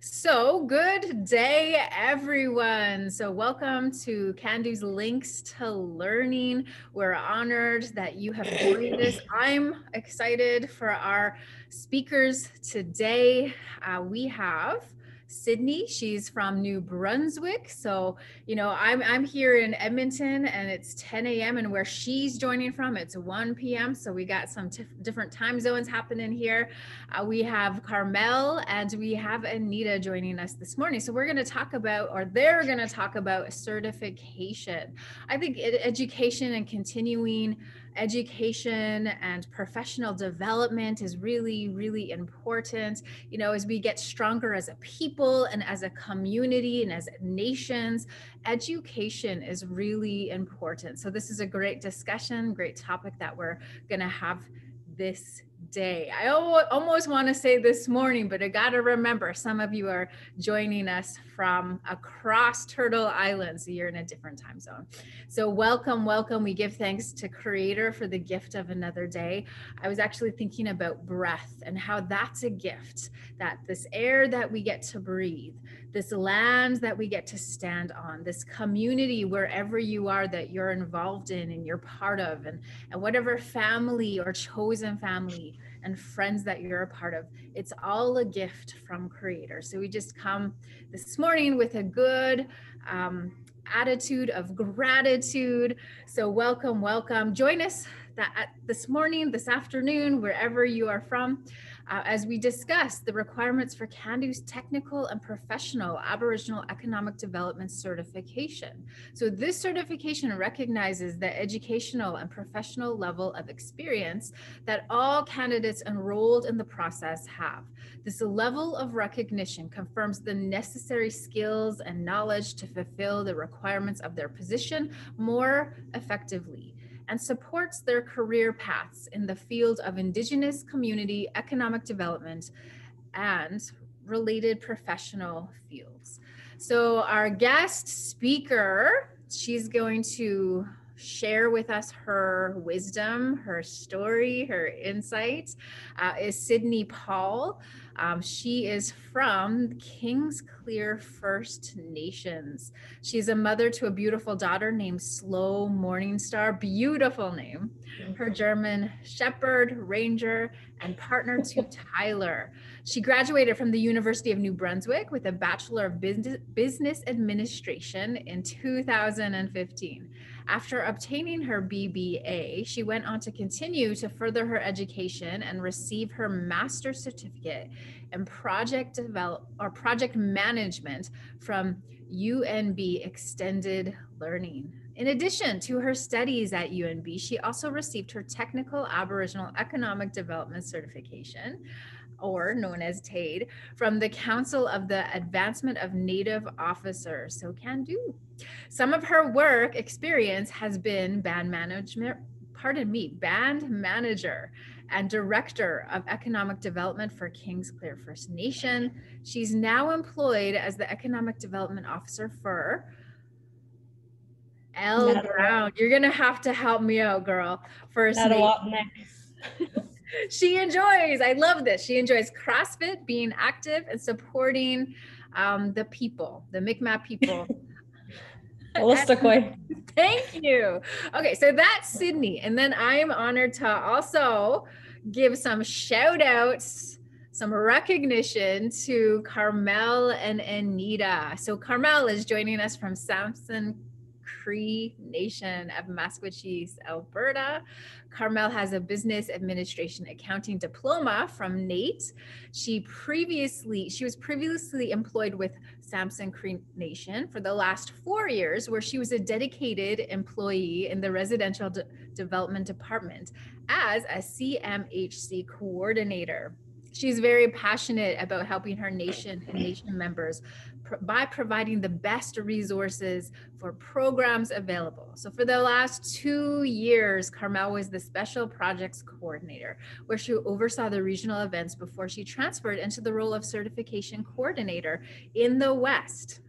So, good day, everyone. So, welcome to CanDo's Links to Learning. We're honored that you have joined us. I'm excited for our speakers today. Uh, we have Sydney. She's from New Brunswick. So, you know, I'm, I'm here in Edmonton and it's 10 a.m. and where she's joining from, it's 1 p.m. So we got some different time zones happening here. Uh, we have Carmelle and we have Anita joining us this morning. So we're going to talk about, or they're going to talk about certification. I think education and continuing education and professional development is really, really important. You know, as we get stronger as a people and as a community and as nations, education is really important. So, this is a great discussion, great topic that we're going to have this day. I almost want to say this morning, but I got to remember some of you are joining us from across Turtle Island, so you're in a different time zone. So, welcome, welcome. We give thanks to Creator for the gift of another day. I was actually thinking about breath and how that's a gift that this air that we get to breathe, this land that we get to stand on, this community wherever you are that you're involved in and you're part of, and, and whatever family or chosen family and friends that you're a part of. It's all a gift from Creator. So we just come this morning with a good um, attitude of gratitude. So welcome, welcome. Join us that this morning, this afternoon, wherever you are from uh, as we discuss the requirements for CANDO's technical and professional Aboriginal Economic Development certification. So this certification recognizes the educational and professional level of experience that all candidates enrolled in the process have. This level of recognition confirms the necessary skills and knowledge to fulfill the requirements of their position more effectively and supports their career paths in the field of Indigenous community economic development and related professional fields. So, our guest speaker, she's going to share with us her wisdom, her story, her insights, uh, is Sydney Paul. Um, she is from Kingsclear First Nations. She's a mother to a beautiful daughter named Slow Morningstar. Beautiful name. Her German Shepherd, Ranger, and partner to Tyler. She graduated from the University of New Brunswick with a Bachelor of Business Administration in 2015. After obtaining her BBA, she went on to continue to further her education and receive her master's certificate in project develop or project management from UNB Extended Learning. In addition to her studies at UNB, she also received her Technical Aboriginal Economic Development Certification, or known as TAED, from the Council of the Advancement of Native Officers, so CanDo. Some of her work experience has been band management, pardon me, band manager and director of economic development for Kingsclear First Nation. She's now employed as the economic development officer for Eel Ground. You're gonna have to help me out, girl. First Nation. she enjoys, I love this. She enjoys CrossFit, being active and supporting um, the people, the Mi'kmaq people. Holistically. Thank you. Okay, so that's Sydney. And then I am honored to also give some shout outs, some recognition to Carmelle and Anita. So Carmelle is joining us from Samson Cree Nation of Maskwacis, Alberta. Carmelle has a business administration accounting diploma from NAIT. She previously she was previously employed with Samson Cree Nation for the last 4 years where she was a dedicated employee in the residential de- development department as a CMHC coordinator. She's very passionate about helping her nation and nation members by providing the best resources for programs available. So for the last two years, Carmelle was the special projects coordinator, where she oversaw the regional events before she transferred into the role of certification coordinator in the West.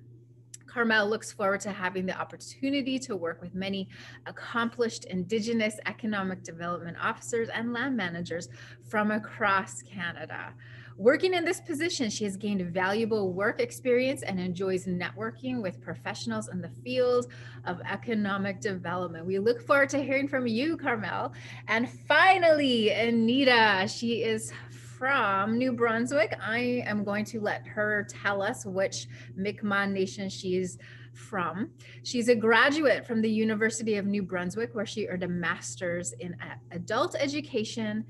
Carmel looks forward to having the opportunity to work with many accomplished Indigenous economic development officers and land managers from across Canada. Working in this position, she has gained valuable work experience and enjoys networking with professionals in the field of economic development. We look forward to hearing from you, Carmelle. And finally, Anita, she is from New Brunswick. I am going to let her tell us which Mi'kmaq nation she's from. She's a graduate from the University of New Brunswick, where she earned a master's in adult education,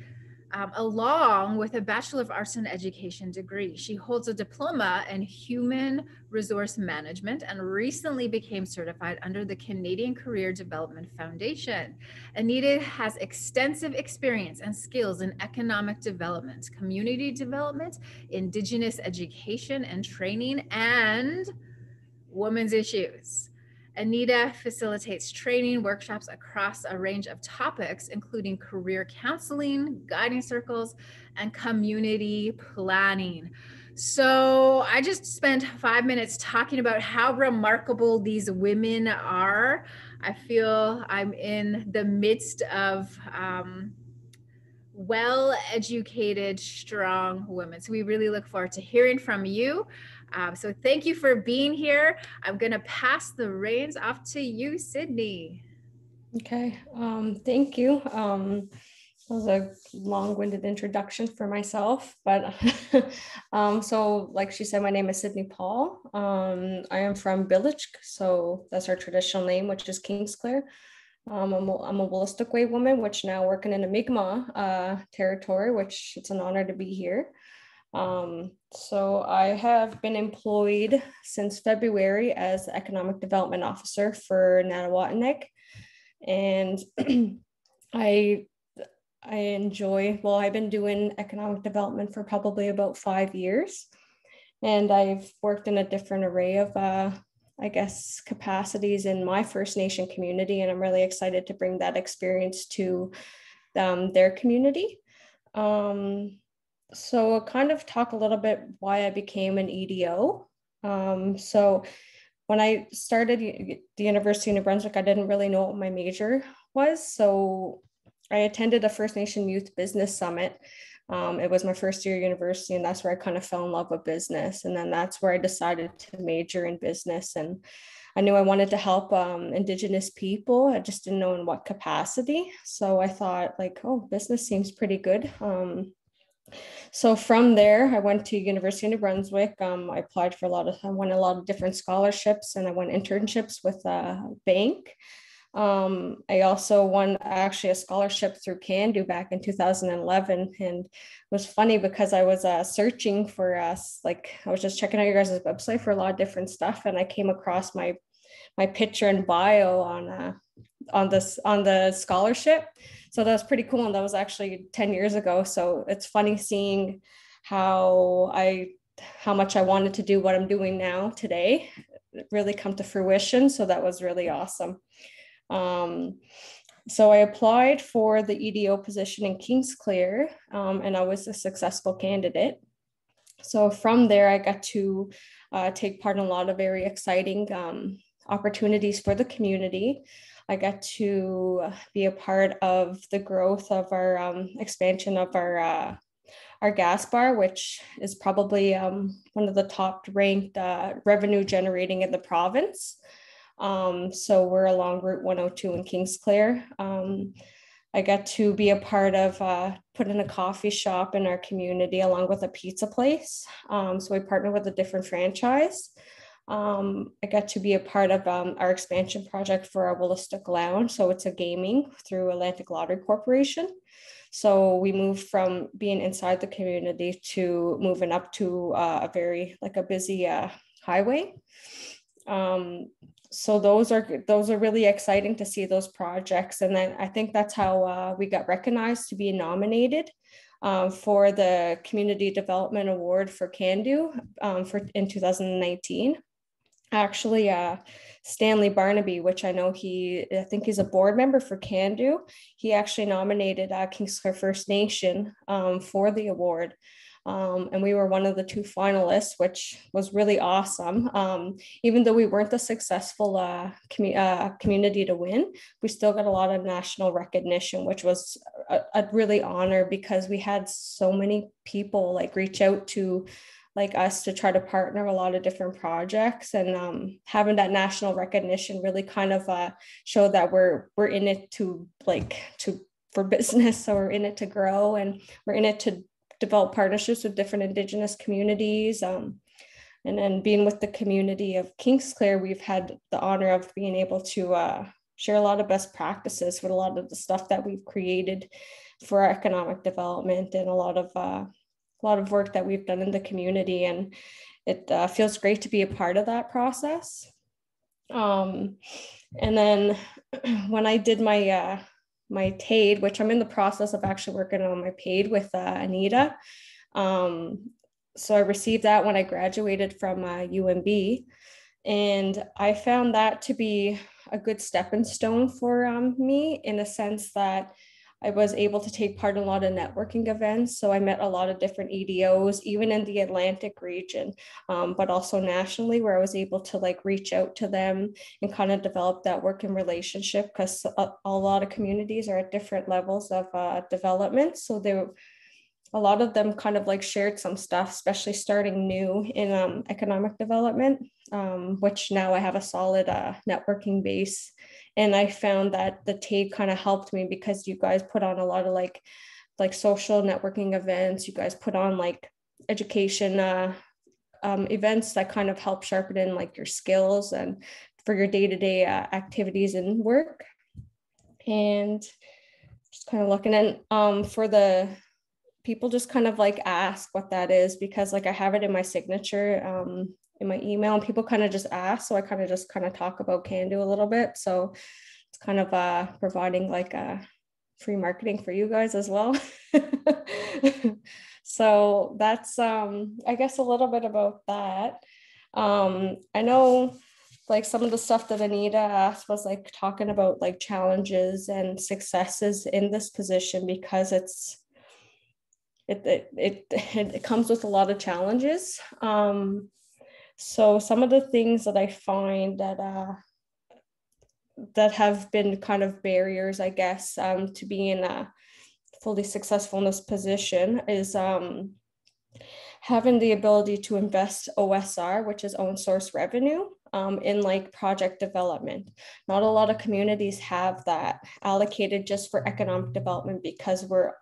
um, along with a Bachelor of Arts in Education degree. She holds a diploma in human resource management and recently became certified under the Canadian Career Development Foundation. Anita has extensive experience and skills in economic development, community development, Indigenous education and training, and women's issues. Anita facilitates training workshops across a range of topics, including career counseling, guiding circles, and community planning. So, I just spent five minutes talking about how remarkable these women are. I feel I'm in the midst of um, well educated, strong women. So, we really look forward to hearing from you. Um, so thank you for being here. I'm going to pass the reins off to you, Sydney. Okay, um, thank you. Um, that was a long-winded introduction for myself, but um, so like she said, my name is Sydney Paul. Um, I am from Bilijk, so that's our traditional name, which is Kingsclear. Um, I'm, a, I'm a Wolastoqey woman, which now working in a Mi'kmaq uh, territory, which it's an honor to be here. Um, so I have been employed since February as economic development officer for Natoaganeg. And I I enjoy, well, I've been doing economic development for probably about five years. And I've worked in a different array of, uh, I guess, capacities in my First Nation community. And I'm really excited to bring that experience to um, their community. Um, so I'll kind of talk a little bit why I became an EDO. Um, so when I started the University of New Brunswick, I didn't really know what my major was. So I attended a First Nation Youth Business Summit. Um, it was my first year university, and that's where I kind of fell in love with business. And then that's where I decided to major in business. And I knew I wanted to help um, Indigenous people. I just didn't know in what capacity. So I thought, like, oh, business seems pretty good. Um, so from there, I went to University of New Brunswick. Um, I applied for a lot of, I won a lot of different scholarships and I won internships with a bank. Um, I also won actually a scholarship through CanDo back in 2011. And it was funny because I was uh, searching for us, like I was just checking out your guys' website for a lot of different stuff. And I came across my, my picture and bio on, uh, on this, on the scholarship. So that was pretty cool and that was actually 10 years ago. So it's funny seeing how i how much i wanted to do what i'm doing now today really come to fruition. So that was really awesome. Um, so i applied for the edo position in kingsclear um, and i was a successful candidate. So from there i got to uh, take part in a lot of very exciting um, opportunities for the community I got to be a part of the growth of our um, expansion of our uh, our gas bar, which is probably um, one of the top ranked uh, revenue generating in the province. Um, so we're along Route 102 in Kingsclear. Um, I got to be a part of uh, putting a coffee shop in our community along with a pizza place. Um, so we partnered with a different franchise. Um, I got to be a part of um, our expansion project for our Wolastoq Lounge. So it's a gaming through Atlantic Lottery Corporation. So we moved from being inside the community to moving up to uh, a very like a busy uh, highway. Um, so those are those are really exciting to see those projects, and then I think that's how uh, we got recognized to be nominated um, for the Community Development Award for CanDo um, for in 2019 actually uh, Stanley Barnaby, which I know he, I think he's a board member for CanDo. He actually nominated uh, Kingsclear First Nation um, for the award. Um, and we were one of the two finalists, which was really awesome. Um, even though we weren't the successful uh, commu- uh, community to win, we still got a lot of national recognition, which was a, a really honor because we had so many people like reach out to like us to try to partner a lot of different projects and um, having that national recognition really kind of uh, showed that we're we're in it to like to for business. So we're in it to grow and we're in it to develop partnerships with different indigenous communities um, and then being with the community of kingsclear we've had the honor of being able to uh, share a lot of best practices with a lot of the stuff that we've created for our economic development and a lot of uh, a lot of work that we've done in the community and it uh, feels great to be a part of that process um, and then when i did my uh, my TAED, which I'm in the process of actually working on my PAED with uh, Anita. Um, so I received that when I graduated from uh, UNB. And I found that to be a good stepping stone for um, me in the sense that I was able to take part in a lot of networking events. So I met a lot of different EDOs, even in the Atlantic region, um, but also nationally, where I was able to like reach out to them and kind of develop that working relationship because a, a, lot of communities are at different levels of uh, development. So they a lot of them kind of like shared some stuff, especially starting new in um, economic development, um, which now I have a solid uh, networking base. And I found that the TAED kind of helped me because you guys put on a lot of like like social networking events. You guys put on like education uh, um, events that kind of help sharpen in like your skills and for your day-to-day uh, activities and work. And just kind of looking at um, for the people just kind of like ask what that is because like I have it in my signature um, in my email and people kind of just ask. So I kind of just kind of talk about CanDo a little bit. So it's kind of uh, providing like a free marketing for you guys as well. so that's um, I guess a little bit about that. Um, I know like some of the stuff that Anita asked was like talking about like challenges and successes in this position because it's it it, it, it comes with a lot of challenges. Um, so some of the things that I find that uh, that have been kind of barriers, I guess, um, to being uh, fully successful in this position is um, having the ability to invest OSR, which is own source revenue, um, in like project development. Not a lot of communities have that allocated just for economic development because we're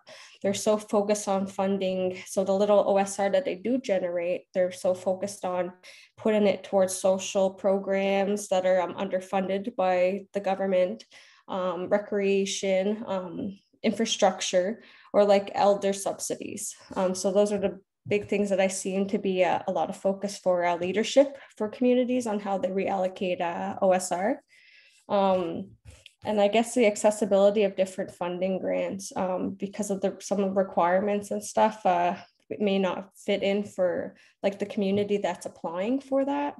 they're so focused on funding. So the little OSR that they do generate, they're so focused on putting it towards social programs that are um, underfunded by the government, um, recreation, um, infrastructure, or like elder subsidies. Um, so those are the big things that I seem to be a, a lot of focus for uh, leadership for communities on how they reallocate uh, OSR. Um, and I guess the accessibility of different funding grants um, because of the some of the requirements and stuff uh, it may not fit in for like the community that's applying for that.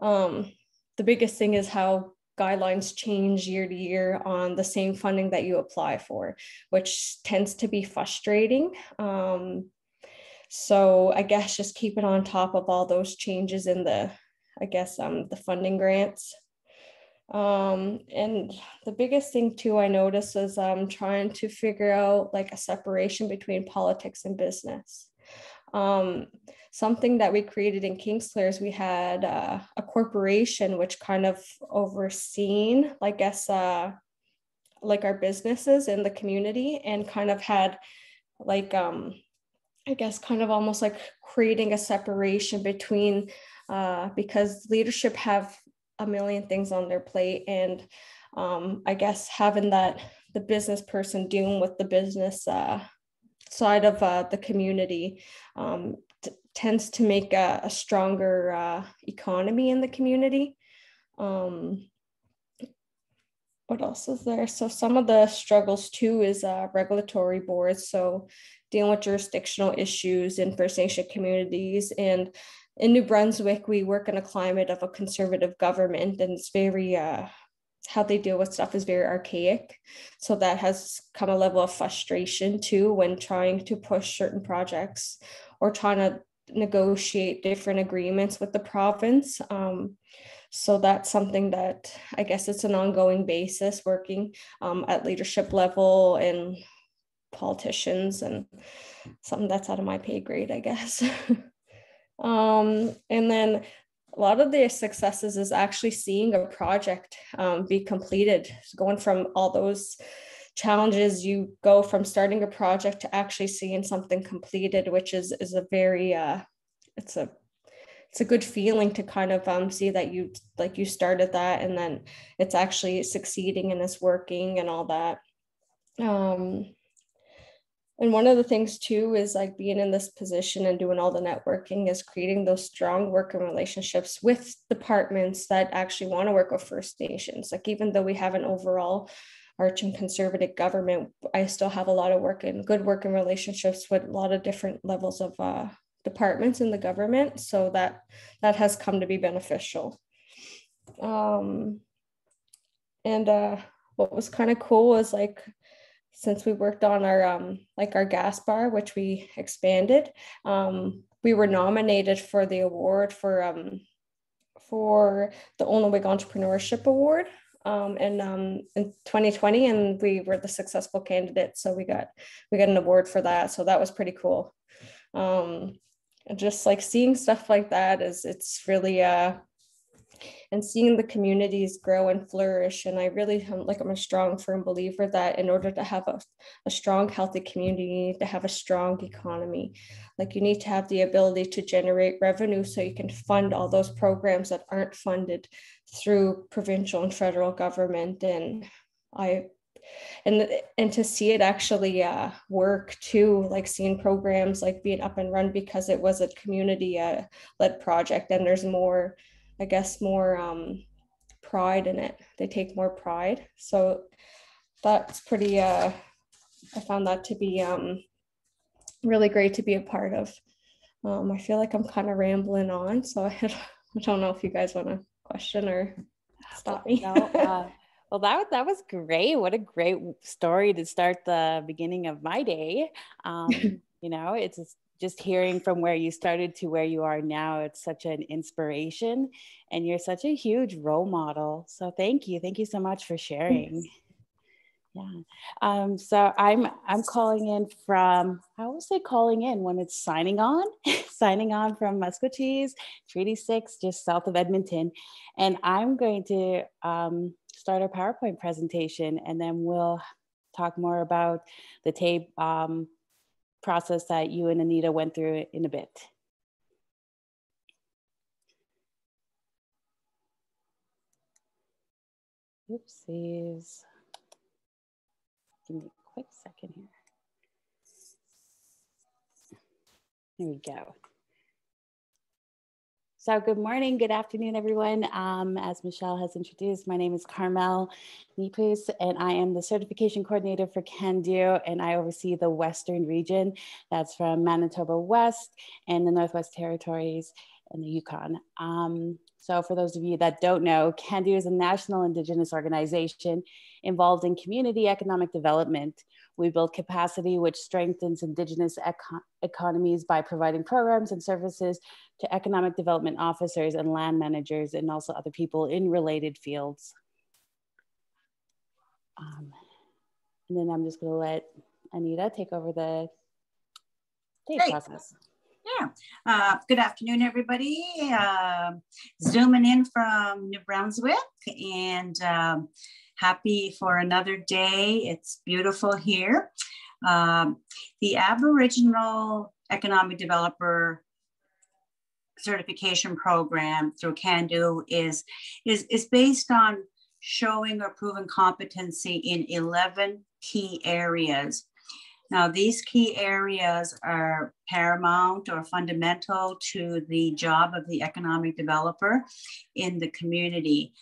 Um, the biggest thing is how guidelines change year to year on the same funding that you apply for, which tends to be frustrating. Um, so I guess just keeping on top of all those changes in the, I guess, um, the funding grants. Um, and the biggest thing too, I noticed is um, trying to figure out like a separation between politics and business. Um, something that we created in Kingsclear is we had uh, a corporation which kind of overseen, I guess, uh, like our businesses in the community and kind of had like um, I guess, kind of almost like creating a separation between, uh, because leadership have a million things on their plate. And um, I guess having that, the business person dealing with the business uh, side of uh, the community um, t- tends to make a, a stronger uh, economy in the community. Um, what else is there? So some of the struggles too is uh, regulatory boards. So dealing with jurisdictional issues in First Nation communities. And in New Brunswick, we work in a climate of a conservative government, and it's very uh, how they deal with stuff is very archaic. So that has come a level of frustration too when trying to push certain projects or trying to negotiate different agreements with the province. Um, so that's something that I guess it's an ongoing basis working um, at leadership level and politicians and something that's out of my pay grade, I guess. um, and then a lot of the successes is actually seeing a project um, be completed, going from all those challenges you go from starting a project to actually seeing something completed which is is a very uh it's a it's a good feeling to kind of um, see that you like you started that and then it's actually succeeding and it's working and all that um and one of the things too is like being in this position and doing all the networking is creating those strong working relationships with departments that actually want to work with first nations like even though we have an overall arch and conservative government, I still have a lot of work and good working relationships with a lot of different levels of uh, departments in the government. So that that has come to be beneficial. Um, and uh, what was kind of cool was like since we worked on our um, like our gas bar, which we expanded, um, we were nominated for the award for um, for the Ulnooweg Entrepreneurship Award um, in um, in 2020, and we were the successful candidate. So we got we got an award for that. So that was pretty cool. Um, just like seeing stuff like that is it's really uh and seeing the communities grow and flourish. And I really like I'm a strong, firm believer that in order to have a, a strong, healthy community, you need to have a strong economy. Like you need to have the ability to generate revenue so you can fund all those programs that aren't funded through provincial and federal government. And I and and to see it actually uh, work too like seeing programs like being up and run because it was a community uh, led project and there's more I guess, more um, pride in it. They take more pride. So that's pretty, uh, I found that to be um, really great to be a part of. Um, I feel like I'm kind of rambling on, so I, I don't know if you guys want to question or stop me. no, uh, well, that that was great. What a great story to start the beginning of my day. Um, you know, it's just hearing from where you started to where you are now, it's such an inspiration and you're such a huge role model. So thank you. Thank you so much for sharing. Yeah. Um, so I'm I'm calling in from I always say calling in when it's signing on, signing on from Maskwacis, Treaty Six, just south of Edmonton, and I'm going to um, start a PowerPoint presentation, and then we'll talk more about the TAED um, process that you and Anita went through in a bit. Oopsies. Give me a quick second here. There we go. So good morning, good afternoon, everyone. Um, as Michelle has introduced, my name is Carmelle Nepoose, and I am the certification coordinator for CanDo, and I oversee the Western region. That's from Manitoba West and the Northwest Territories and the Yukon. Um, so for those of you that don't know, CanDo is a national Indigenous organization involved in community economic development. We build capacity which strengthens Indigenous eco economies by providing programs and services to economic development officers and land managers and also other people in related fields. Um, and then I'm just gonna let Anita take over the TAED process. Uh, good afternoon, everybody. Uh, zooming in from New Brunswick and um, happy for another day. It's beautiful here. Um, the Aboriginal Economic Developer certification program through CanDo is, is, is based on showing or proven competency in 11 key areas. Now, these key areas are paramount or fundamental to the job of the economic developer in the community.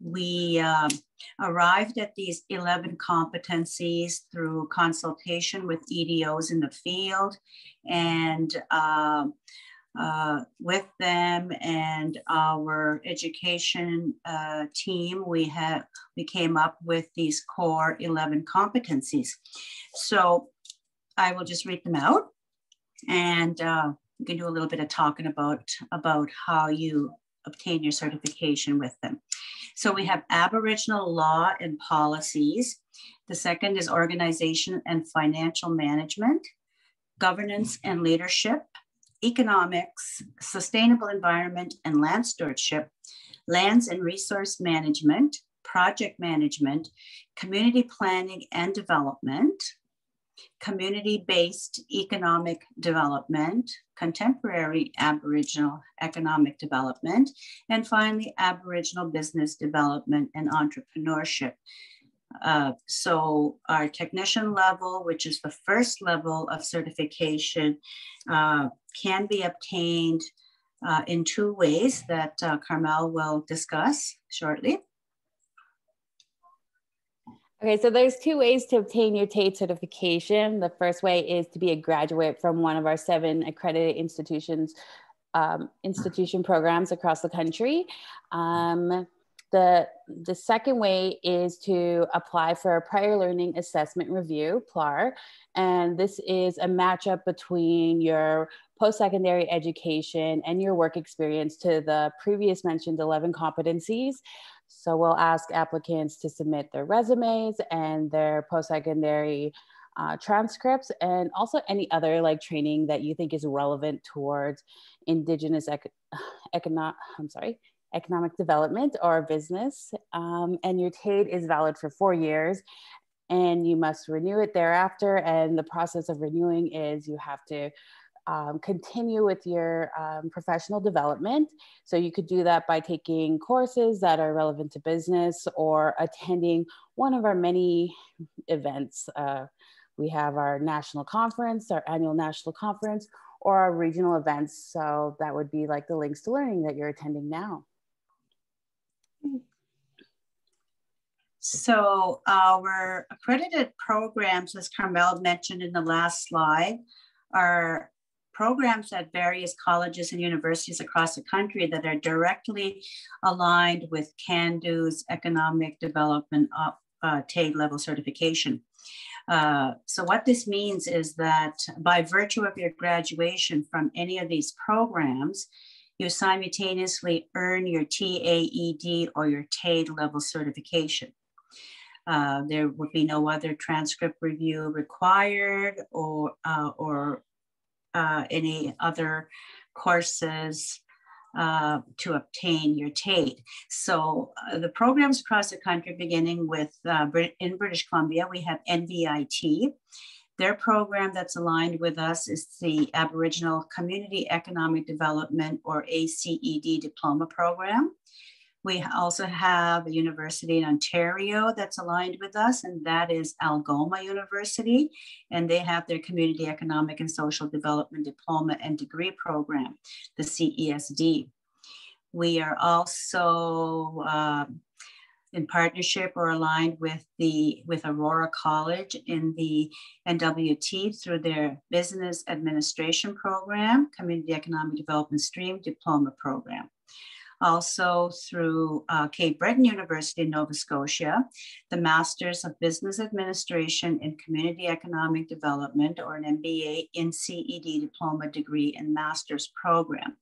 We um, arrived at these 11 competencies through consultation with EDOs in the field and uh, uh, with them and our education uh, team, we have we came up with these core 11 competencies. So I will just read them out and uh, we can do a little bit of talking about, about how you obtain your certification with them. So we have Aboriginal law and policies. The second is organization and financial management, governance and leadership, economics, sustainable environment and land stewardship, lands and resource management, project management, community planning and development, community-based economic development, contemporary Aboriginal economic development, and finally, Aboriginal business development and entrepreneurship. Uh, so our technician level, which is the first level of certification, uh, can be obtained uh, in two ways that uh, Carmelle will discuss shortly. Okay, so there's two ways to obtain your TAED certification. The first way is to be a graduate from one of our seven accredited institutions, um, institution programs across the country. Um, the, the second way is to apply for a prior learning assessment review, PLAR, and this is a matchup between your post-secondary education and your work experience to the previous mentioned 11 competencies. So we'll ask applicants to submit their resumes and their post-secondary uh, transcripts and also any other like training that you think is relevant towards indigenous ec- economic, I'm sorry, economic development or business. Um, and your TAED is valid for four years and you must renew it thereafter. And the process of renewing is you have to um, continue with your um, professional development. So you could do that by taking courses that are relevant to business or attending one of our many events. Uh, we have our national conference, our annual national conference, or our regional events. So that would be like the links to learning that you're attending now. So our accredited programs, as Carmelle mentioned in the last slide, are programs at various colleges and universities across the country that are directly aligned with CANDO's economic development uh, uh, TAED level certification. Uh, so what this means is that by virtue of your graduation from any of these programs, you simultaneously earn your TAED or your TATE level certification. Uh, there would be no other transcript review required or, uh, or uh, any other courses uh, to obtain your TAED. So uh, the programs across the country, beginning with uh, in British Columbia, we have NVIT. Their program that's aligned with us is the Aboriginal Community Economic Development or ACED Diploma Program. We also have a university in Ontario that's aligned with us, and that is Algoma University. And they have their Community Economic and Social Development Diploma and Degree Program, the CESD. We are also um, in partnership or aligned with the with Aurora College in the NWT through their Business Administration Program, Community Economic Development Stream Diploma Program also through uh, Cape Breton University in Nova Scotia, the Masters of Business Administration in Community Economic Development, or an MBA in CED diploma degree and master's program.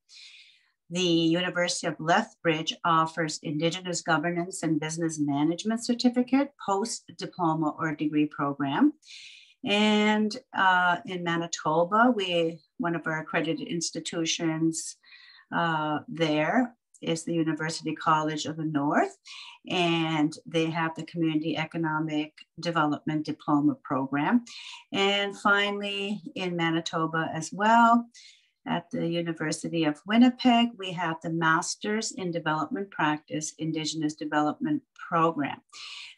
The University of Lethbridge offers Indigenous Governance and Business Management Certificate, post-diploma or degree program. And uh, in Manitoba, we one of our accredited institutions uh, there is the University College of the North, and they have the Community Economic Development Diploma Program. And finally, in Manitoba as well, at the University of Winnipeg, we have the Masters in Development Practice Indigenous Development Program.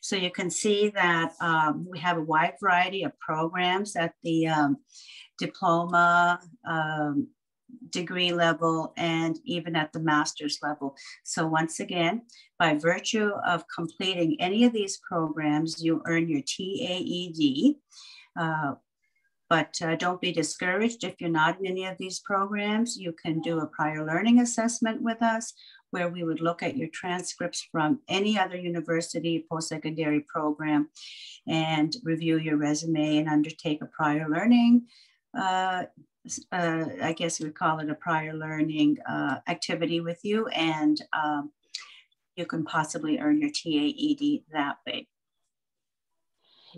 So you can see that um, we have a wide variety of programs at the um, diploma, um, degree level and even at the master's level. So once again, by virtue of completing any of these programs, you earn your TAED. Uh, but uh, don't be discouraged if you're not in any of these programs. You can do a prior learning assessment with us where we would look at your transcripts from any other university post-secondary program and review your resume and undertake a prior learning uh, uh, I guess you would call it a prior learning uh, activity with you, and um, you can possibly earn your TAED that way.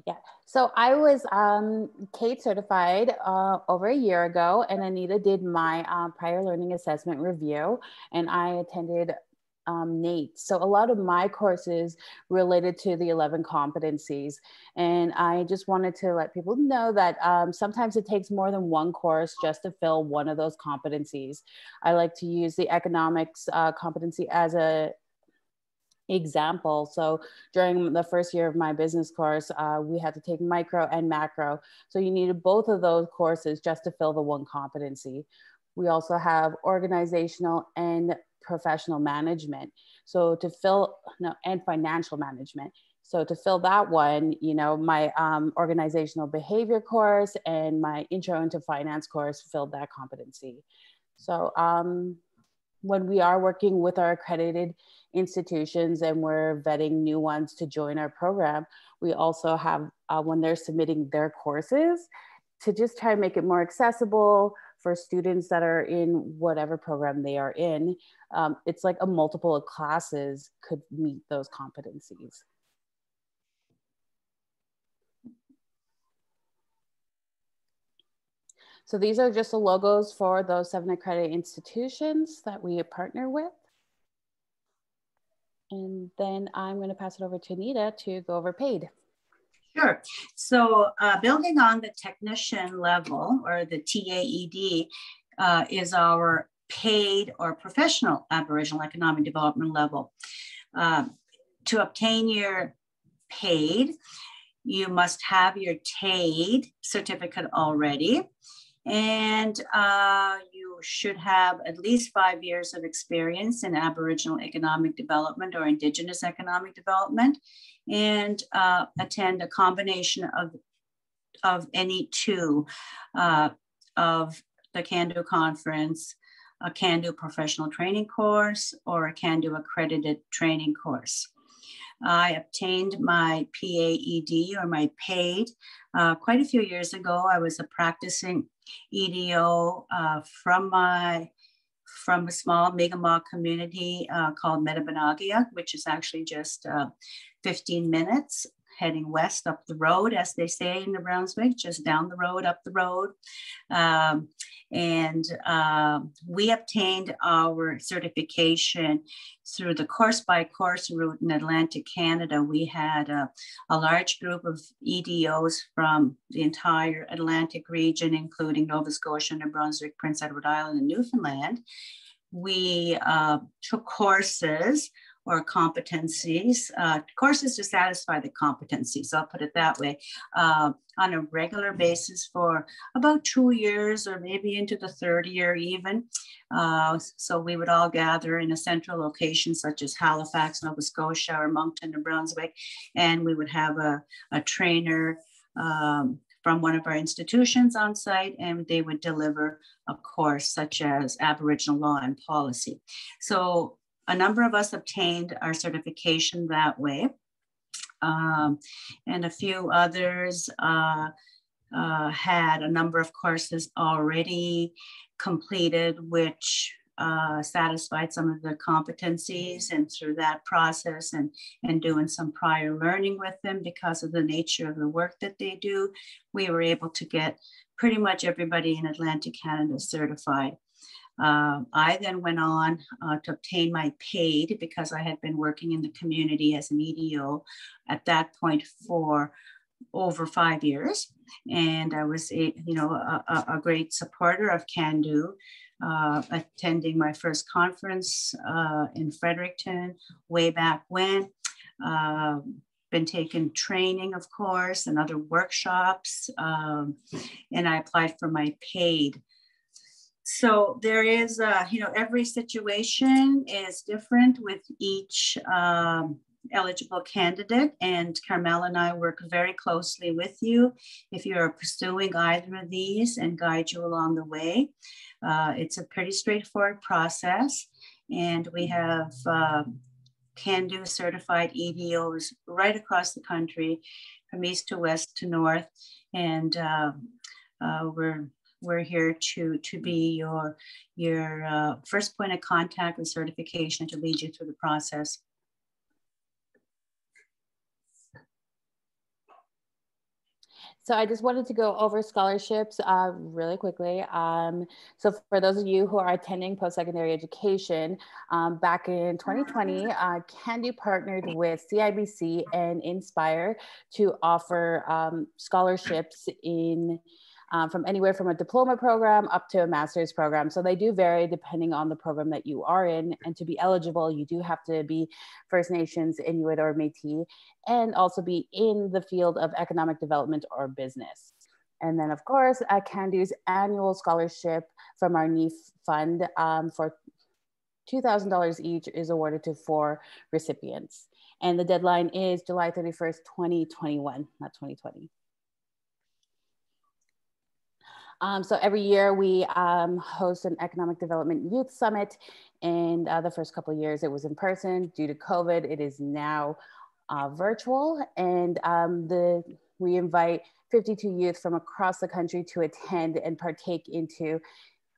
Yeah. So I was um, CATE certified uh, over a year ago, and Anita did my uh, prior learning assessment review, and I attended um, NAIT. So a lot of my courses related to the 11 competencies. And I just wanted to let people know that um, sometimes it takes more than one course just to fill one of those competencies. I like to use the economics uh, competency as a example. So during the first year of my business course, uh, we had to take micro and macro. So you needed both of those courses just to fill the one competency. We also have organizational and professional management. So to fill, no, and financial management. So to fill that one, you know, my um, organizational behavior course and my intro into finance course filled that competency. So um, when we are working with our accredited institutions and we're vetting new ones to join our program, we also have, uh, when they're submitting their courses, to just try and make it more accessible for students that are in whatever program they are in. Um, it's like a multiple of classes could meet those competencies. So these are just the logos for those seven accredited institutions that we partner with. And then I'm going to pass it over to Anita to go over PAED. Sure. So uh, building on the technician level or the TAED uh, is our PAED or professional Aboriginal economic development level. Um, to obtain your PAED, you must have your TAED certificate already. And uh, you should have at least five years of experience in Aboriginal economic development or Indigenous economic development and uh, attend a combination of, of any two uh, of the CANDO conference, a CANDO professional training course, or a CANDO accredited training course. I obtained my PAED or my PAID uh, quite a few years ago. I was a practicing EDO uh, from my from a small Mi'kmaq community uh, called Metepenagiag, which is actually just uh, 15 minutes heading west up the road, as they say in New Brunswick, just down the road, up the road. Um, and uh, we obtained our certification through the course by course route in Atlantic Canada. We had a, a large group of EDOs from the entire Atlantic region, including Nova Scotia, New Brunswick, Prince Edward Island, and Newfoundland. We uh, took courses or competencies, uh, courses to satisfy the competencies, I'll put it that way, uh, on a regular basis for about two years or maybe into the third year even. Uh, so we would all gather in a central location such as Halifax, Nova Scotia, or Moncton, New Brunswick, and we would have a, a trainer um, from one of our institutions on site, and they would deliver a course such as Aboriginal law and policy. So a number of us obtained our certification that way. Um, and a few others uh, uh, had a number of courses already completed, which uh, satisfied some of the competencies and through that process and, and doing some prior learning with them because of the nature of the work that they do, we were able to get pretty much everybody in Atlantic Canada certified. Uh, I then went on uh, to obtain my PAED because I had been working in the community as an EDO at that point for over five years. And I was, a, you know, a, a great supporter of CANDO, uh, attending my first conference uh, in Fredericton way back when. Um, been taking training, of course, and other workshops. Um, and I applied for my PAED so there is, uh, you know, every situation is different with each um, eligible candidate and Carmelle and I work very closely with you if you're pursuing either of these and guide you along the way. Uh, it's a pretty straightforward process and we have uh, CANDO certified EDOs right across the country from east to west to north and uh, uh we're we're here to, to be your, your uh, first point of contact with certification to lead you through the process. So I just wanted to go over scholarships uh, really quickly. Um, so for those of you who are attending post-secondary education, um, back in 2020, uh, CanDo partnered with CIBC and Indspire to offer um, scholarships in um, from anywhere from a diploma program up to a master's program. So they do vary depending on the program that you are in. And to be eligible, you do have to be First Nations, Inuit, or Metis, and also be in the field of economic development or business. And then, of course, uh, CanDo's annual scholarship from our NEEF fund um, for $2,000 each is awarded to four recipients. And the deadline is July 31st, 2021, not 2020. Um, so every year we um, host an economic development youth summit. And uh, the first couple of years it was in person. Due to COVID, it is now uh, virtual. And um, the we invite 52 youth from across the country to attend and partake into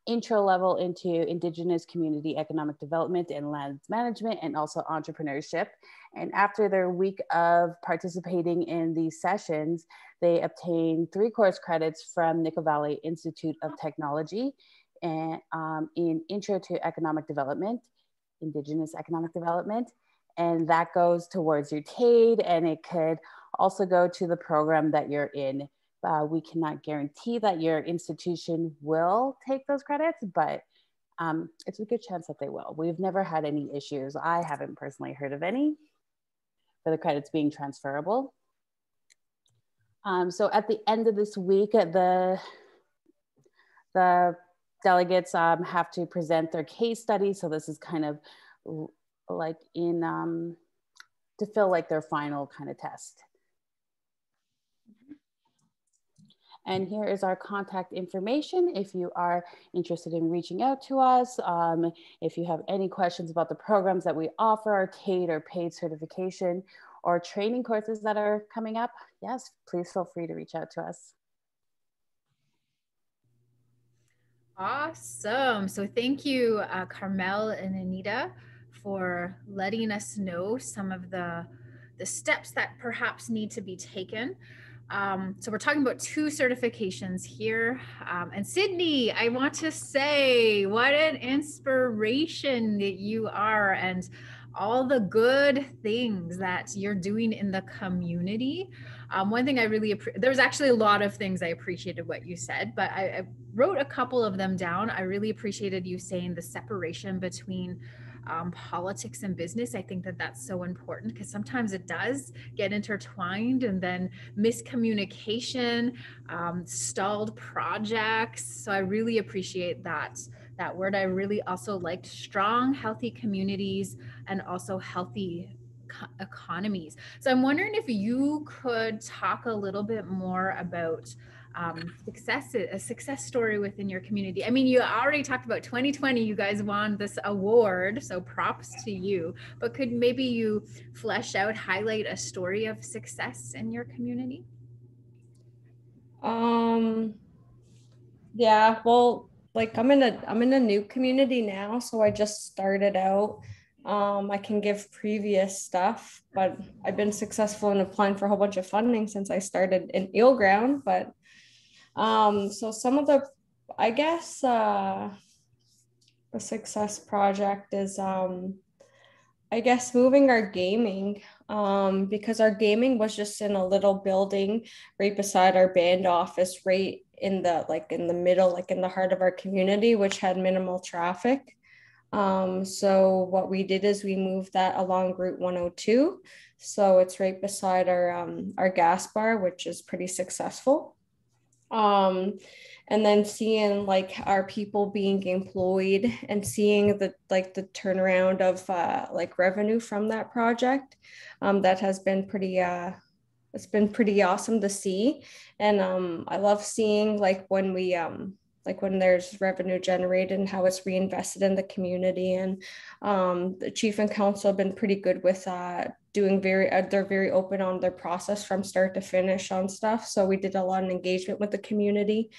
intro level into Indigenous community economic development and land management and also entrepreneurship. And after their week of participating in these sessions, they obtain three course credits from Nicola Valley Institute of Technology and um, in Intro to Economic Development, Indigenous Economic Development. And that goes towards your TAED and it could also go to the program that you're in uh, we cannot guarantee that your institution will take those credits, but um, it's a good chance that they will. We've never had any issues. I haven't personally heard of any for the credits being transferable. Um, so at the end of this week, the, the delegates um, have to present their case study. So this is kind of like in, um, to fill like their final kind of test. And here is our contact information if you are interested in reaching out to us. Um, if you have any questions about the programs that we offer, our TAED or PAED certification or training courses that are coming up, yes, please feel free to reach out to us. Awesome. So thank you, uh, Carmelle and Anita, for letting us know some of the, the steps that perhaps need to be taken um, so we're talking about two certifications here. Um, and Sydney, I want to say what an inspiration that you are and all the good things that you're doing in the community. Um, one thing I really, there was actually a lot of things I appreciated what you said, but I, I wrote a couple of them down. I really appreciated you saying the separation between um, politics and business. I think that that's so important because sometimes it does get intertwined and then miscommunication, um, stalled projects. So I really appreciate that that word. I really also liked strong, healthy communities and also healthy economies. So I'm wondering if you could talk a little bit more about um, success a success story within your community. I mean you already talked about 2020 you guys won this award so props to you. But could maybe you flesh out highlight a story of success in your community? Um yeah well like i'm in a i'm in a new community now so i just started out. Um, I can give previous stuff, but I've been successful in applying for a whole bunch of funding since I started in Eel Ground. But um, so some of the, I guess, uh, a success project is, um, I guess, moving our gaming um, because our gaming was just in a little building right beside our band office, right in the like in the middle, like in the heart of our community, which had minimal traffic. Um, so what we did is we moved that along Route 102. So it's right beside our um, our gas bar, which is pretty successful um and then seeing like our people being employed and seeing the like the turnaround of uh, like revenue from that project um, that has been pretty uh, it's been pretty awesome to see. And um, i love seeing like when we um, like when there's revenue generated and how it's reinvested in the community. And um, the chief and council have been pretty good with uh, doing very uh, they're very open on their process from start to finish on stuff. So we did a lot of engagement with the community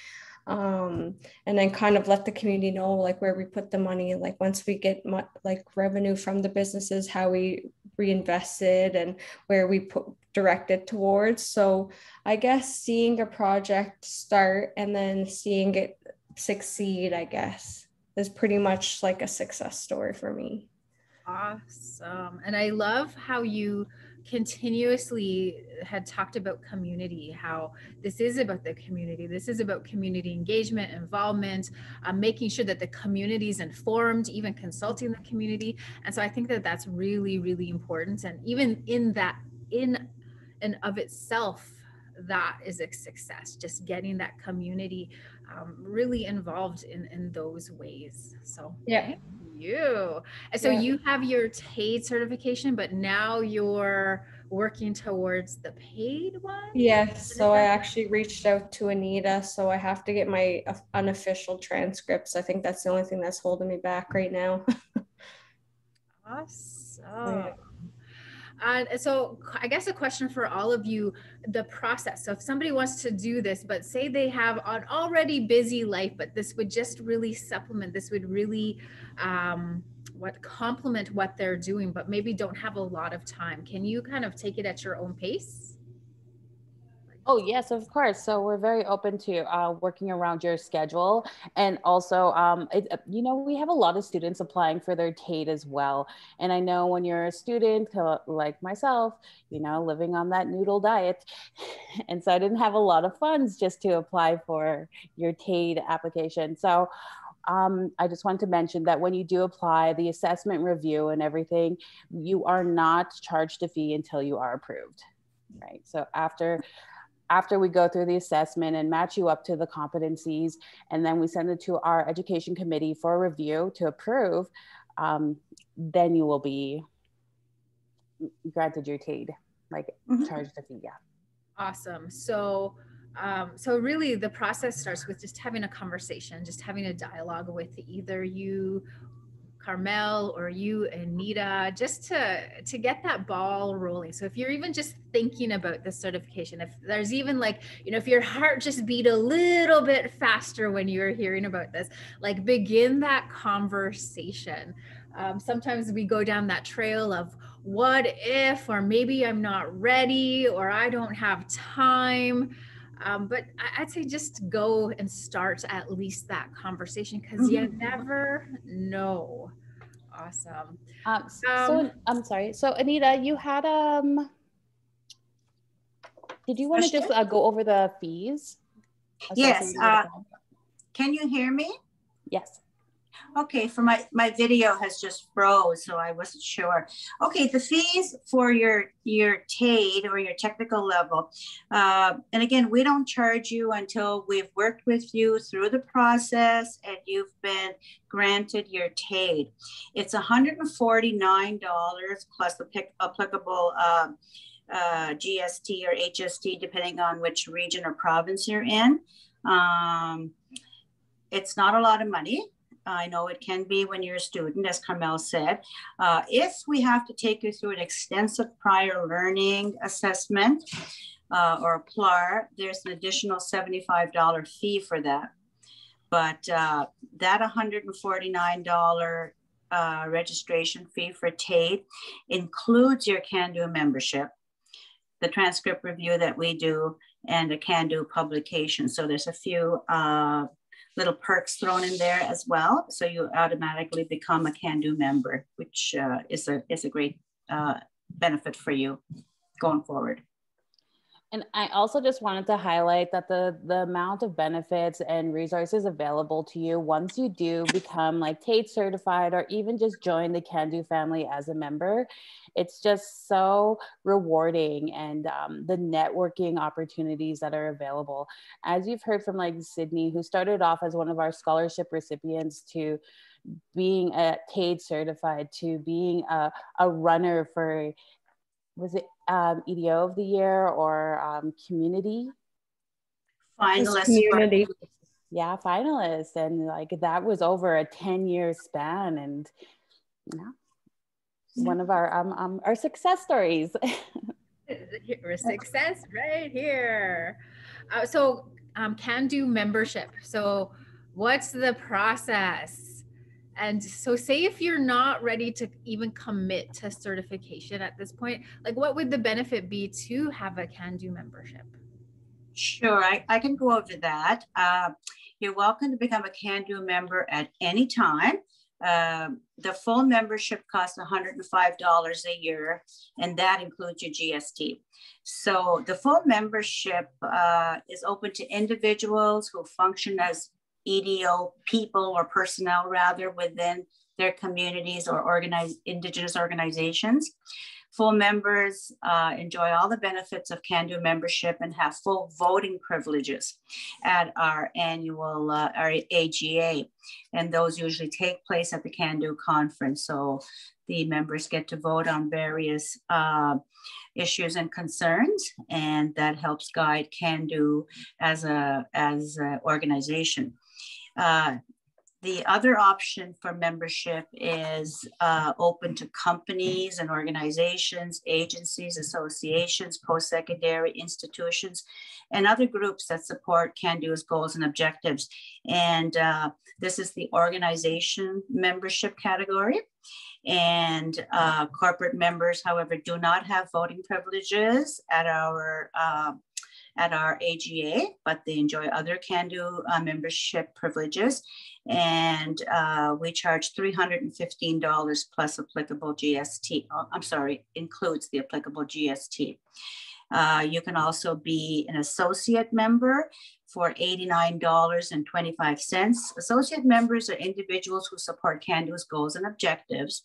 um, and then kind of let the community know like where we put the money like once we get mo- like revenue from the businesses how we reinvested and where we put direct it towards. So i guess seeing a project start and then seeing it succeed i guess is pretty much like a success story for me awesome and i love how you continuously had talked about community, how this is about the community. This is about community engagement, involvement, um, making sure that the community is informed, even consulting the community. And so I think that that's really, really important. And even in that, in and of itself, that is a success just getting that community um, really involved in in those ways so yeah you. So yeah. you have your TAED certification, but now you're working towards the PAED one? Yes. So I actually reached out to Anita. So I have to get my unofficial transcripts. I think that's the only thing that's holding me back right now. awesome. Yeah. Uh, so I guess a question for all of you, the process. So if somebody wants to do this, but say they have an already busy life, but this would just really supplement, this would really um, what complement what they're doing, but maybe don't have a lot of time. Can you kind of take it at your own pace? Oh, yes, of course. So we're very open to uh, working around your schedule. And also, um, it, uh, you know, we have a lot of students applying for their TAED as well. And I know when you're a student like myself, you know, living on that noodle diet. And so I didn't have a lot of funds just to apply for your TAED application. So um, I just wanted to mention that when you do apply the assessment review and everything, you are not charged a fee until you are approved, right? So after after we go through the assessment and match you up to the competencies, and then we send it to our education committee for review to approve, um, then you will be granted your TAED, like mm-hmm. charged a fee. Yeah. Awesome. So um, so really the process starts with just having a conversation just having a dialogue with either you Carmelle or you Anita just to to get that ball rolling. So if you're even just thinking about the certification, if there's even like, you know, if your heart just beat a little bit faster when you're hearing about this, like begin that conversation. Um, sometimes we go down that trail of what if, or maybe I'm not ready, or I don't have time. Um, but I'd say just go and start at least that conversation because you mm-hmm. never know. Awesome. Um, so um, I'm sorry. So Anita, you had um. Did you want to just uh, go over the fees? Yes. Uh, can you hear me? Yes. Okay, for my, my video has just froze, so I wasn't sure. Okay, the fees for your, your TAED or your technical level. Uh, and again, we don't charge you until we've worked with you through the process and you've been granted your TAED. It's $149 plus the pick applicable uh, uh, GST or HST, depending on which region or province you're in. Um, it's not a lot of money. I know it can be when you're a student, as Carmelle said. Uh, if we have to take you through an extensive prior learning assessment uh, or a PLAR, there's an additional $75 fee for that. But uh, that $149 uh, registration fee for TAED includes your CANDO membership, the transcript review that we do, and a CANDO publication. So there's a few uh, little perks thrown in there as well. So you automatically become a CANDO member, which uh, is, a, is a great uh, benefit for you going forward. And I also just wanted to highlight that the the amount of benefits and resources available to you once you do become like TAED certified or even just join the CANDO family as a member, it's just so rewarding and um, the networking opportunities that are available. As you've heard from like Sydney, who started off as one of our scholarship recipients to being a TAED certified to being a, a runner for was it um, EDO of the year or um, community? Finalist. Community. Yeah, finalist. And like that was over a 10 year span. And yeah, one of our um, um our success stories. Your success right here. Uh, so um, Can Do membership. So, what's the process? And so, say if you're not ready to even commit to certification at this point, like what would the benefit be to have a Can Do membership? Sure, I, I can go over that. Uh, you're welcome to become a Can Do member at any time. Um, the full membership costs $105 a year, and that includes your GST. So the full membership uh, is open to individuals who function as EDO people or personnel rather within their communities or organized indigenous organizations. Full members uh, enjoy all the benefits of Can Do membership and have full voting privileges at our annual uh, our AGA. And those usually take place at the Can Do conference. So the members get to vote on various uh, issues and concerns, and that helps guide Can Do as a as an organization. Uh, the other option for membership is uh, open to companies and organizations, agencies, associations, post-secondary institutions, and other groups that support CANDO's goals and objectives. And uh, this is the organization membership category. And uh, corporate members, however, do not have voting privileges at our uh, at our AGA, but they enjoy other CANDO uh, membership privileges. And uh, we charge $315 plus applicable GST. Oh, I'm sorry, includes the applicable GST. Uh, you can also be an associate member for $89.25. Associate members are individuals who support CANDO's goals and objectives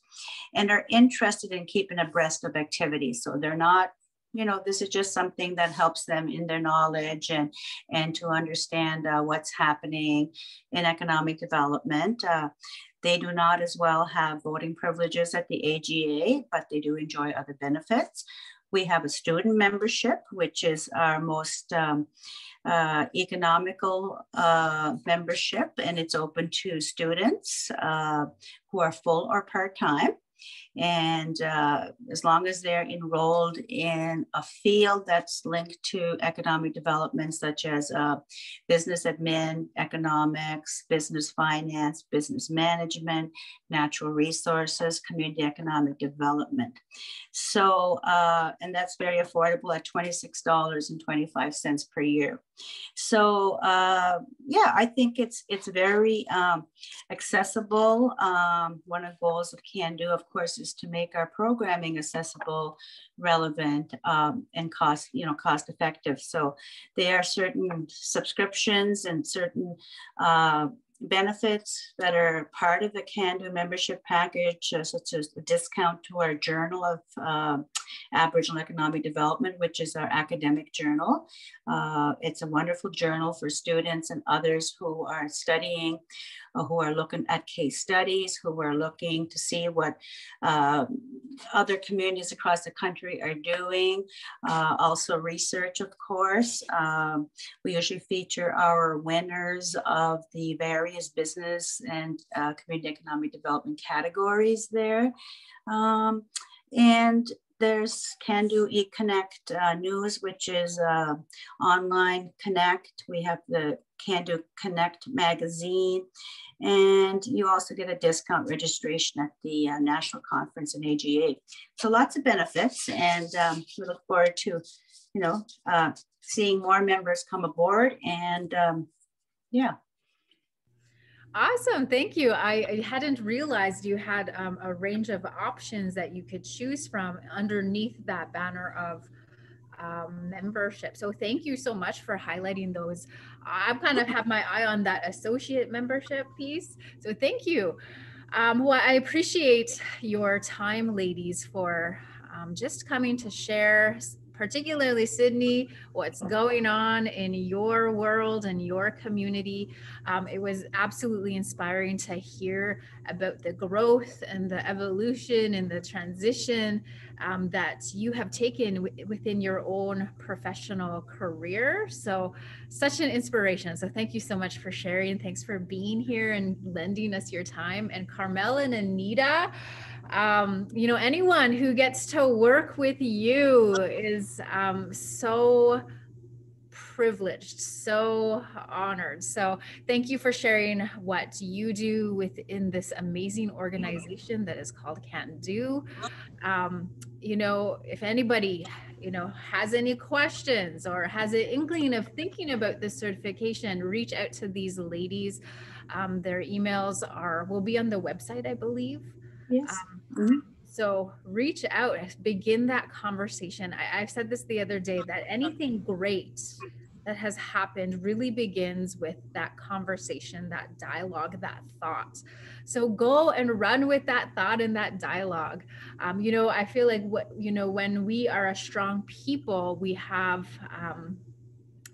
and are interested in keeping abreast of activities. So they're not you know this is just something that helps them in their knowledge and and to understand uh, what's happening in economic development uh, they do not as well have voting privileges at the AGA, but they do enjoy other benefits. We have a student membership, which is our most um, uh, economical uh, membership, and it's open to students uh, who are full or part time. And uh, as long as they're enrolled in a field that's linked to economic development, such as uh, business admin, economics, business finance, business management, natural resources, community economic development. So, uh, and that's very affordable at $26.25 per year. So, uh, yeah, I think it's it's very um, accessible. Um, one of the goals of Can Do, of course, is to make our programming accessible, relevant, um, and cost you know cost effective. So, there are certain subscriptions and certain uh, benefits that are part of the Can Do membership package, uh, such as a discount to our Journal of uh, Aboriginal Economic Development, which is our academic journal. Uh, it's a wonderful journal for students and others who are studying, uh, who are looking at case studies, who are looking to see what uh, other communities across the country are doing. Uh, also research, of course. Um, we usually feature our winners of the various business and uh, community economic development categories there. Um, and there's Can Do eConnect uh, News, which is uh, online connect. We have the Can Do Connect magazine. And you also get a discount registration at the uh, national conference in AGA. So lots of benefits. And um, we look forward to, you know, uh, seeing more members come aboard. And um, yeah. Awesome. Thank you. I, I hadn't realized you had um, a range of options that you could choose from underneath that banner of um, membership. So thank you so much for highlighting those. I've kind of have my eye on that associate membership piece. So thank you. Um, well, I appreciate your time, ladies, for um, just coming to share particularly Sydney, what's going on in your world and your community. Um, it was absolutely inspiring to hear about the growth and the evolution and the transition um, that you have taken w- within your own professional career. So, such an inspiration. So, thank you so much for sharing. Thanks for being here and lending us your time. And Carmelle and Anita, um, you know, anyone who gets to work with you is um, so privileged, so honored. So, thank you for sharing what you do within this amazing organization that is called Can Do. Um, you know, if anybody, you know, has any questions or has an inkling of thinking about this certification, reach out to these ladies. Um, their emails are will be on the website, I believe. Yes. Um, Mhm. So reach out, begin that conversation. I, I've said this the other day that anything great that has happened really begins with that conversation, that dialogue, that thought. So go and run with that thought and that dialogue. Um, you know, I feel like what, you know, when we are a strong people, we have, um,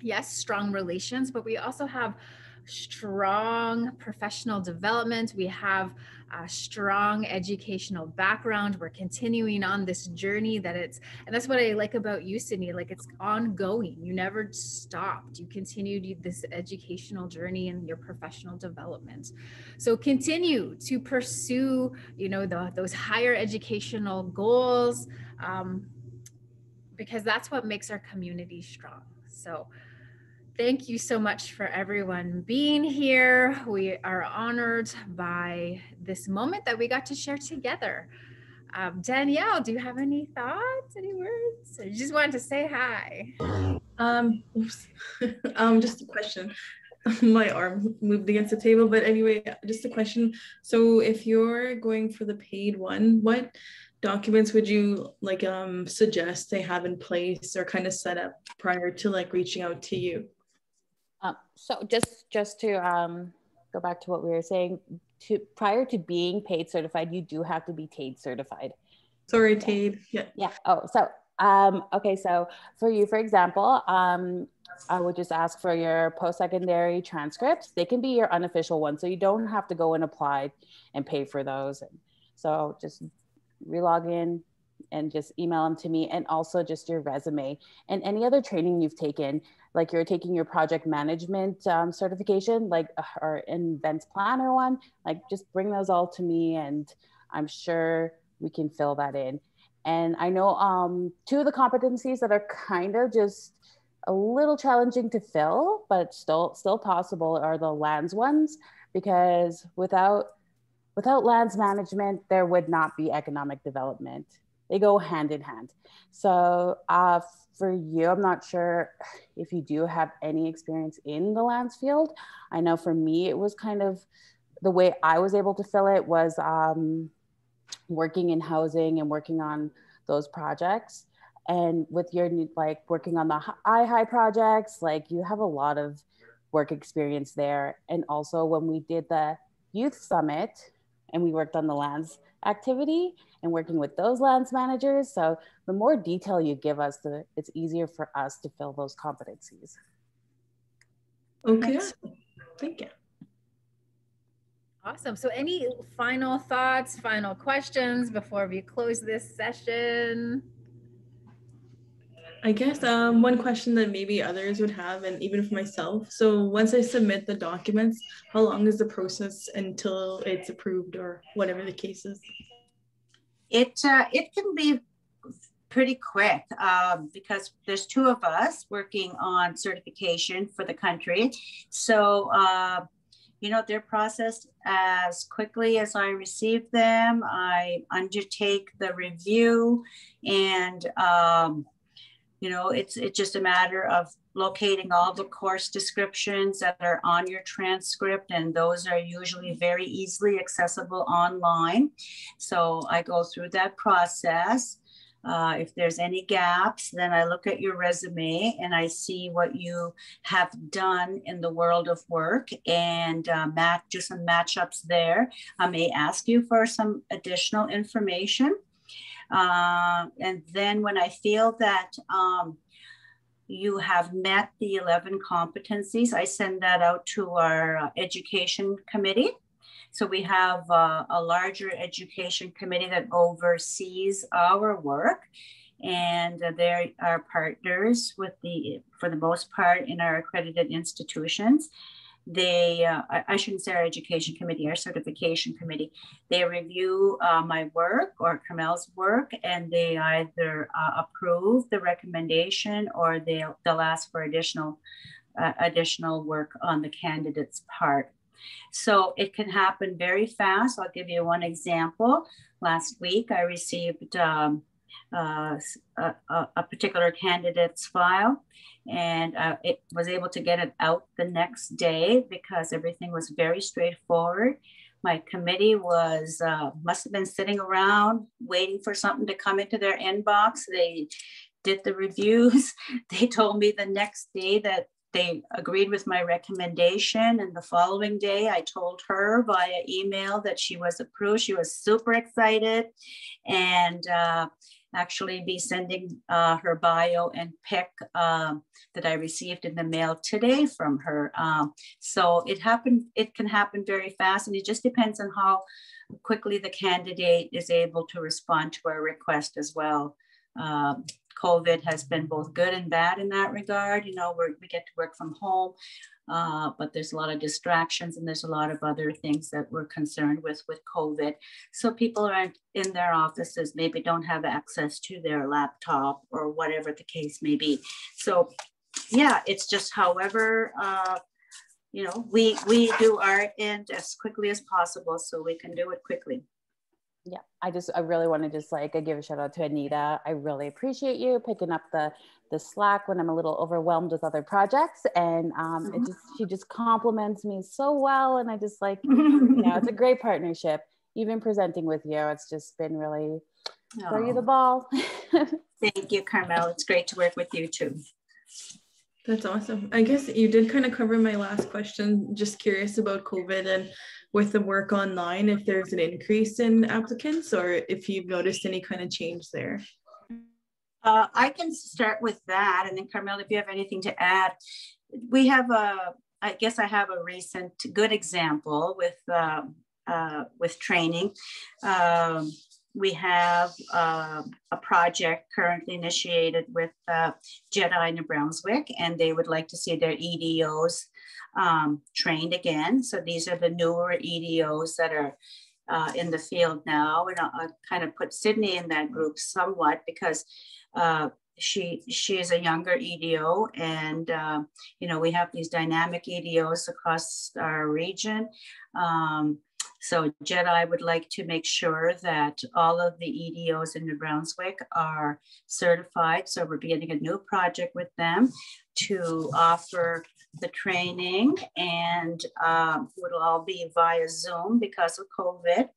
yes, strong relations, but we also have strong professional development. We have a strong educational background. We're continuing on this journey that it's, and that's what I like about you, Sydney. Like it's ongoing. You never stopped. You continued this educational journey and your professional development. So continue to pursue, you know, the, those higher educational goals, um, because that's what makes our community strong. So thank you so much for everyone being here. We are honored by this moment that we got to share together. Um, Danielle, do you have any thoughts, any words? Or you just wanted to say hi? Um, oops. um, just a question. My arm moved against the table, but anyway, just a question. So, if you're going for the PAED one, what documents would you like um suggest they have in place or kind of set up prior to like reaching out to you? So just just to um, go back to what we were saying, to prior to being PAED certified, you do have to be TAED certified. Sorry, TAED. Yeah. Yeah. Oh, so um, okay. So for you, for example, um, I would just ask for your post-secondary transcripts. They can be your unofficial ones, so you don't have to go and apply and pay for those. So just relog in and just email them to me, and also just your resume and any other training you've taken like you're taking your project management um, certification, like uh, or events planner one, like just bring those all to me, and I'm sure we can fill that in. And I know um, two of the competencies that are kind of just a little challenging to fill, but still still possible are the lands ones because without without lands management, there would not be economic development. They go hand in hand. So uh, for you, I'm not sure if you do have any experience in the lands field. I know for me, it was kind of the way I was able to fill it was um, working in housing and working on those projects. And with your like working on the iHigh projects, like you have a lot of work experience there. And also when we did the youth summit and we worked on the lands activity and working with those lands managers. So the more detail you give us, the it's easier for us to fill those competencies. Okay. Thank you. Awesome. So, any final thoughts, final questions before we close this session? I guess um, one question that maybe others would have, and even for myself. So once I submit the documents, how long is the process until it's approved, or whatever the case is? It uh, it can be pretty quick um, because there's two of us working on certification for the country. So uh, you know they're processed as quickly as I receive them. I undertake the review and. Um, you know it's it's just a matter of locating all the course descriptions that are on your transcript and those are usually very easily accessible online. So i go through that process. Uh, if there's any gaps then i look at your resume and i see what you have done in the world of work and uh, match do some matchups there. I may ask you for some additional information uh, and then when I feel that um, you have met the 11 competencies, I send that out to our uh, education committee. So we have uh, a larger education committee that oversees our work and they are partners with the, for the most part, in our accredited institutions. They, uh, I, shouldn't say our education committee, our certification committee, they review uh, my work or Carmelle's work and they either uh, approve the recommendation or they'll, they'll ask for additional, uh, additional work on the candidate's part. So it can happen very fast. I'll give you one example. Last week, I received um, uh, a, a, particular candidate's file and uh, it was able to get it out the next day because everything was very straightforward. My committee was uh, must have been sitting around waiting for something to come into their inbox. They did the reviews. They told me the next day that they agreed with my recommendation. And the following day, I told her via email that she was approved. She was super excited and uh, actually be sending uh, her bio and pick um, that I received in the mail today from her. Um, so it happened, it can happen very fast and it just depends on how quickly the candidate is able to respond to our request as well. Um, COVID has been both good and bad in that regard. You know, we get to work from home, uh, but there's a lot of distractions and there's a lot of other things that we're concerned with with COVID. So people aren't in their offices, maybe don't have access to their laptop or whatever the case may be. So yeah, it's just however, uh, you know, we, we do our end as quickly as possible so we can do it quickly yeah i just i really want to just like give a shout out to anita i really appreciate you picking up the the slack when i'm a little overwhelmed with other projects and um it mm-hmm. just she just compliments me so well and i just like you know it's a great partnership even presenting with you it's just been really oh. throw you the ball thank you Carmelle it's great to work with you too that's awesome. I guess you did kind of cover my last question. Just curious about COVID and with the work online, if there's an increase in applicants or if you've noticed any kind of change there. Uh, I can start with that. And then Carmelle, if you have anything to add, we have a, I guess I have a recent good example with, uh, uh, with training. Um, we have uh, a project currently initiated with uh, JEDI New Brunswick, and they would like to see their EDOs um, trained again. So these are the newer EDOs that are uh, in the field now. And I, kind of put Sydney in that group somewhat because uh, she she is a younger EDO, and uh, you know we have these dynamic EDOs across our region. Um, so JEDI would like to make sure that all of the EDOs in New Brunswick are certified. So we're beginning a new project with them to offer the training and um, it'll all be via Zoom because of COVID.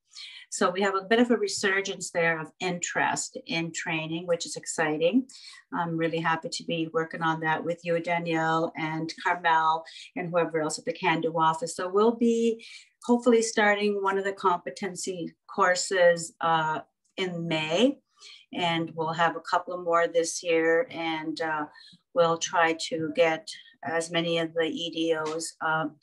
So we have a bit of a resurgence there of interest in training, which is exciting. I'm really happy to be working on that with you, Danielle and Carmelle and whoever else at the Can Do office. So we'll be hopefully starting one of the competency courses uh, in May and we'll have a couple more this year and uh, we'll try to get as many of the EDOs um,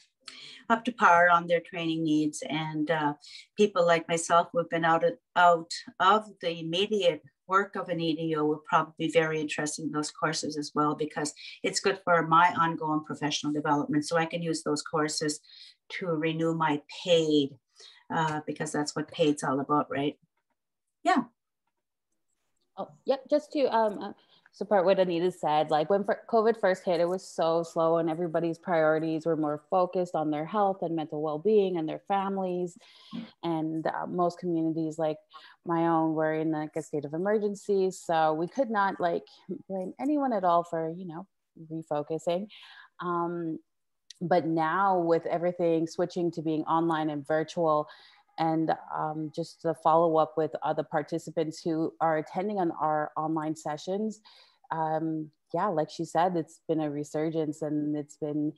up to par on their training needs. And uh, people like myself who have been out of, out of the immediate work of an EDO will probably be very interested in those courses as well because it's good for my ongoing professional development. So I can use those courses to renew my PAED uh, because that's what PAED's all about, right? Yeah. Oh, yep. Just to um, uh, support what Anita said. Like when COVID first hit, it was so slow, and everybody's priorities were more focused on their health and mental well being and their families. And uh, most communities, like my own, were in like a state of emergency. So we could not like blame anyone at all for, you know, refocusing. Um, but now with everything switching to being online and virtual, and um, just to follow up with other participants who are attending on our online sessions. Um, yeah, like she said, it's been a resurgence and it's been,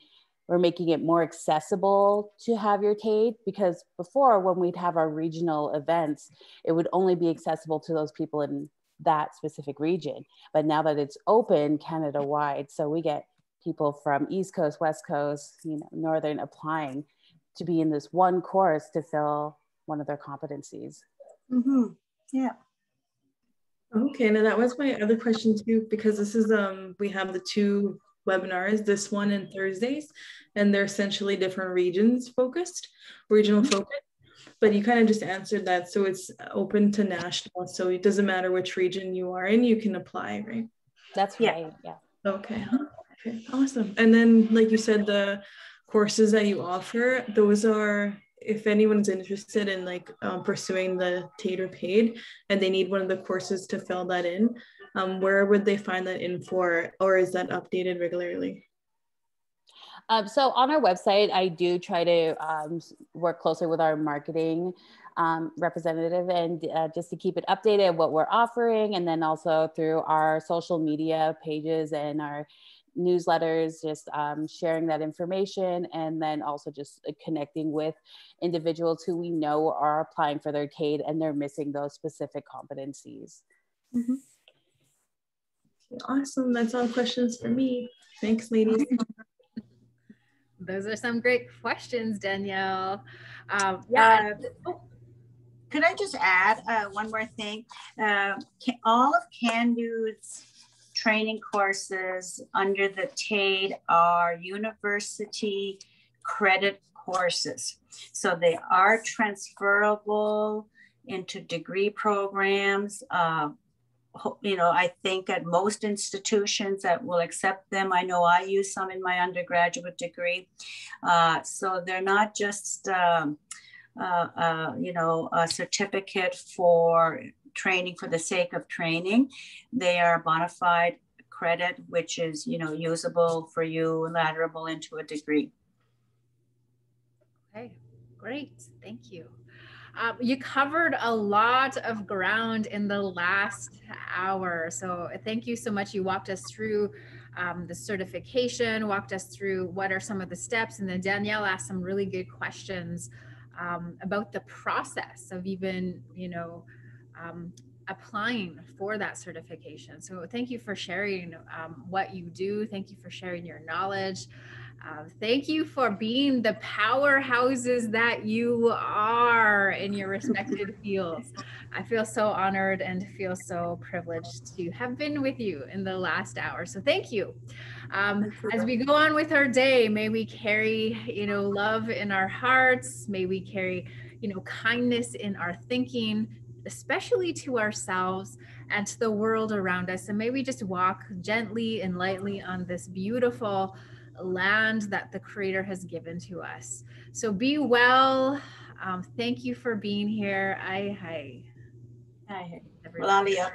we're making it more accessible to have your TAED because before when we'd have our regional events, it would only be accessible to those people in that specific region. But now that it's open Canada wide, so we get people from East Coast, West Coast, you know, Northern applying to be in this one course to fill one of their competencies. Mm-hmm. Yeah. Okay, now that was my other question too, because this is um we have the two webinars, this one and Thursdays, and they're essentially different regions focused, regional Mm-hmm. focus. But you kind of just answered that. So it's open to national. So it doesn't matter which region you are in, you can apply, right? That's Yeah. right. Yeah. Okay. Okay. Awesome. And then, like you said, the courses that you offer, those are if anyone's interested in like um, pursuing the Tater PAED and they need one of the courses to fill that in, um, where would they find that info or is that updated regularly? Um, so on our website, I do try to um, work closer with our marketing um, representative and uh, just to keep it updated what we're offering, and then also through our social media pages and our newsletters, just um, sharing that information, and then also just uh, connecting with individuals who we know are applying for their TAED and they're missing those specific competencies. Awesome. That's all questions for me. Thanks, ladies. Those are some great questions, Danielle. Um, yeah. oh, Could I just add uh, one more thing? Uh, ca- all of CANDO's training courses under the TAED are university credit courses. So they are transferable into degree programs. Uh, you know, I think at most institutions that will accept them. I know I use some in my undergraduate degree. Uh, so they're not just um, uh, uh, you know, a certificate for training for the sake of training. They are bona fide credit, which is, you know, usable for you, ladderable into a degree. Okay, great. Thank you. Um, you covered a lot of ground in the last hour. So thank you so much. You walked us through um, the certification, walked us through what are some of the steps, and then Danielle asked some really good questions um, about the process of even, you know, um, applying for that certification. So thank you for sharing um, what you do. Thank you for sharing your knowledge. Uh, thank you for being the powerhouses that you are in your respected fields. I feel so honored and feel so privileged to have been with you in the last hour. So thank you. Um, as we go on with our day, may we carry, you know, love in our hearts. May we carry, you know, kindness in our thinking, especially to ourselves and to the world around us. And may we just walk gently and lightly on this beautiful land that the Creator has given to us. So be well. Um, thank you for being here. I hi. Hi. everyone. Well,